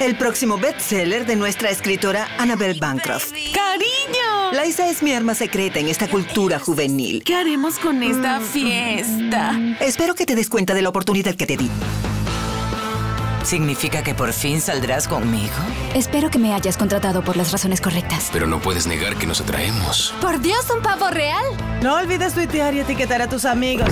El próximo bestseller de nuestra escritora Annabel Bancroft. ¡Cariño! Laisa es mi arma secreta en esta cultura juvenil. ¿Qué haremos con esta mm. fiesta? Espero que te des cuenta de la oportunidad que te di. ¿Significa que por fin saldrás conmigo? Espero que me hayas contratado por las razones correctas. Pero no puedes negar que nos atraemos. ¡Por Dios, un pavo real! No olvides tuitear y etiquetar a tus amigos.